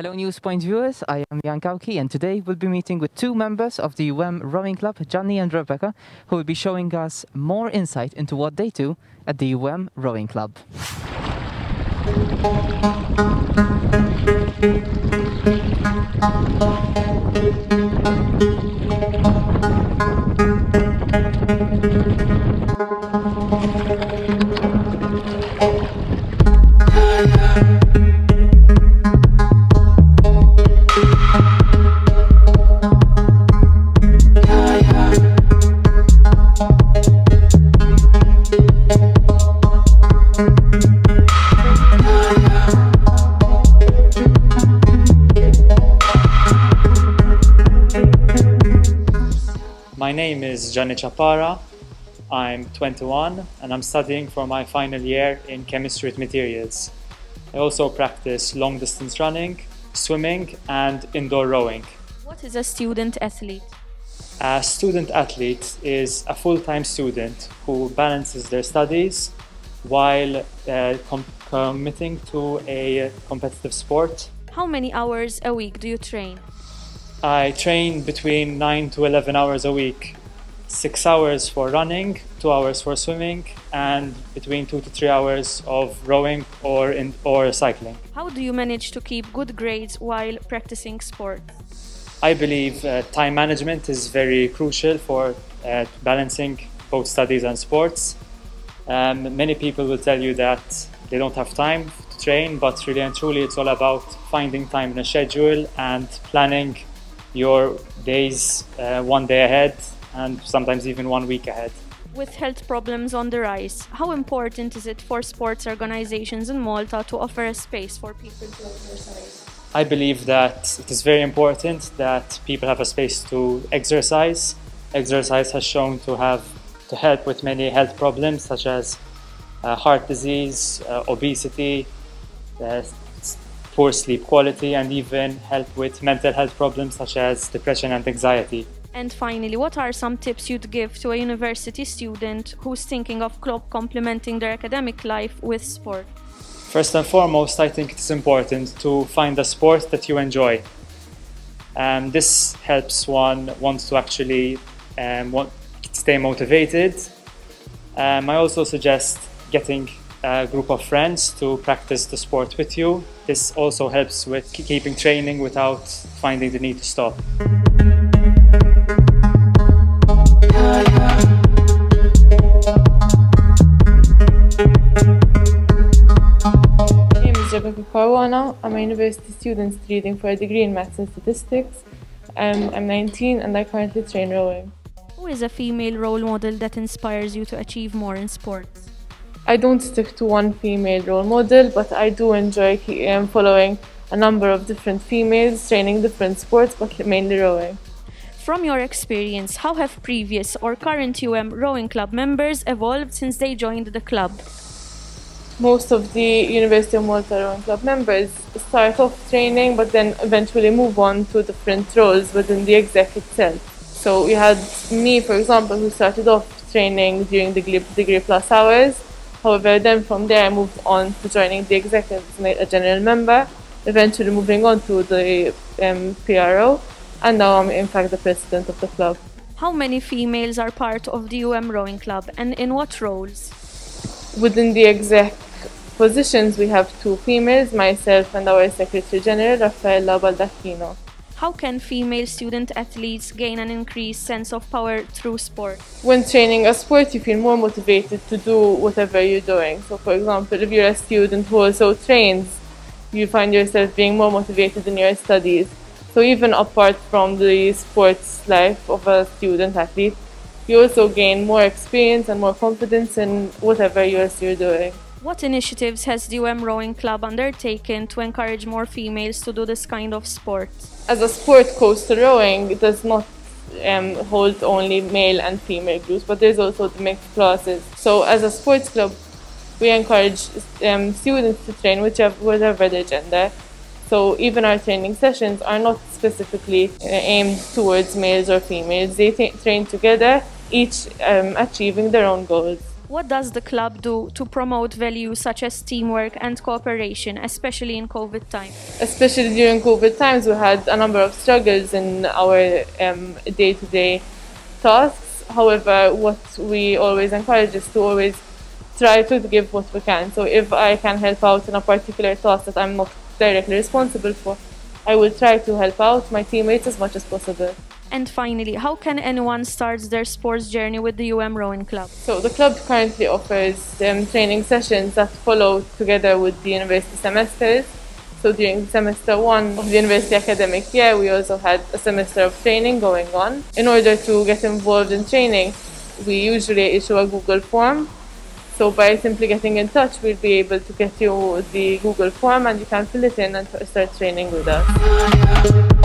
Hello Newspoint viewers, I am Jan Kauki and today we'll be meeting with two members of the UM Rowing Club, Gianni and Rebekah, who will be showing us more insight into what they do at the UM Rowing Club. My name is Gianni Ciappara. I'm 21 and I'm studying for my final year in chemistry with materials. I also practice long distance running, swimming, and indoor rowing. What is a student athlete? A student athlete is a full time student who balances their studies while uh, com- committing to a competitive sport. How many hours a week do you train? I train between 9 to 11 hours a week. 6 hours for running, 2 hours for swimming, and between 2 to 3 hours of rowing or, in, or cycling. How do you manage to keep good grades while practicing sport? I believe uh, time management is very crucial for uh, balancing both studies and sports. Um, many people will tell you that they don't have time to train, but really and truly, it's all about finding time in a schedule and planning your days uh, one day ahead and sometimes even one week ahead. With health problems on the rise, how important is it for sports organizations in Malta to offer a space for people to exercise? I believe that it is very important that people have a space to exercise. Exercise has shown to have to help with many health problems such as uh, heart disease, uh, obesity, uh, poor sleep quality, and even help with mental health problems such as depression and anxiety. And finally, what are some tips you'd give to a university student who's thinking of complementing their academic life with sport? First and foremost, I think it's important to find a sport that you enjoy. Um, this helps one want to actually um, want, stay motivated. Um, I also suggest getting a group of friends to practice the sport with you. This also helps with keeping training without finding the need to stop. My name is Rebekah Caruana. I'm a university student studying for a degree in maths and statistics. Um, I'm 19 and I currently train rowing. Who is a female role model that inspires you to achieve more in sports? I don't stick to one female role model, but I do enjoy um, following a number of different females training different sports, but mainly rowing. From your experience, how have previous or current UM rowing club members evolved since they joined the club? Most of the University of Malta Rowing Club members start off training, but then eventually move on to different roles within the exec itself. So we had me, for example, who started off training during the degree, degree plus hours. However, then from there I moved on to joining the exec as a general member, eventually moving on to the um, PRO, and now I'm in fact the president of the club. How many females are part of the UM rowing club and in what roles? Within the exec positions, we have two females, myself and our Secretary General, Rafaela Baldacchino. How can female student athletes gain an increased sense of power through sport? When training a sport, you feel more motivated to do whatever you're doing. So, for example, if you're a student who also trains, you find yourself being more motivated in your studies. So, even apart from the sports life of a student athlete, you also gain more experience and more confidence in whatever you're doing. What initiatives has the UM rowing club undertaken to encourage more females to do this kind of sport? As a sport, coastal rowing does not um, hold only male and female groups, but there's also the mixed classes. So, as a sports club, we encourage um, students to train whichever, whatever their gender. So, even our training sessions are not specifically uh, aimed towards males or females. They train together, each um, achieving their own goals. What does the club do to promote values such as teamwork and cooperation, especially in COVID times? Especially during COVID times, we had a number of struggles in our day to day tasks. However, what we always encourage is to always try to give what we can. So if I can help out in a particular task that I'm not directly responsible for, I will try to help out my teammates as much as possible. And finally, how can anyone start their sports journey with the UM Rowing Club? So the club currently offers um, training sessions that follow together with the university semesters. So during semester one of the university academic year, we also had a semester of training going on. In order to get involved in training, we usually issue a Google form. So by simply getting in touch, we'll be able to get you the Google form and you can fill it in and start training with us.